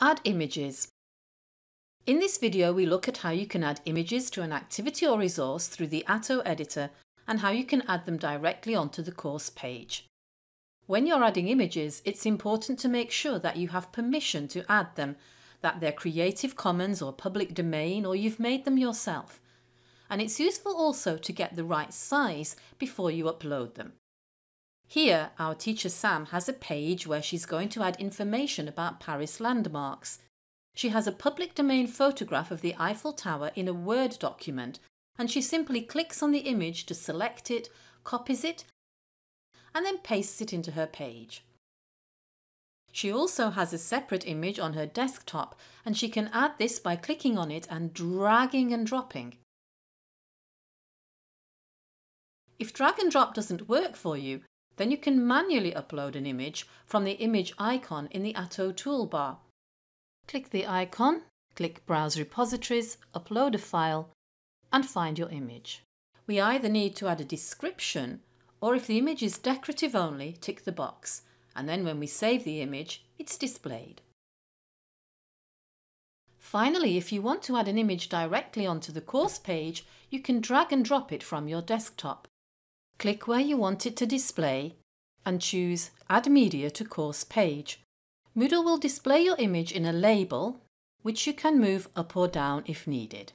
Add images. In this video we look at how you can add images to an activity or resource through the Atto editor and how you can add them directly onto the course page. When you're adding images, it's important to make sure that you have permission to add them, that they're Creative Commons or public domain or you've made them yourself. And it's useful also to get the right size before you upload them. Here, our teacher Sam has a page where she's going to add information about Paris landmarks. She has a public domain photograph of the Eiffel Tower in a Word document and she simply clicks on the image to select it, copies it and then pastes it into her page. She also has a separate image on her desktop and she can add this by clicking on it and dragging and dropping. If drag and drop doesn't work for you, then you can manually upload an image from the image icon in the Atto toolbar. Click the icon, click Browse Repositories, upload a file and find your image. We either need to add a description or if the image is decorative only, tick the box and then when we save the image, it's displayed. Finally, if you want to add an image directly onto the course page, you can drag and drop it from your desktop. Click where you want it to display and choose Add Media to Course Page. Moodle will display your image in a label, which you can move up or down if needed.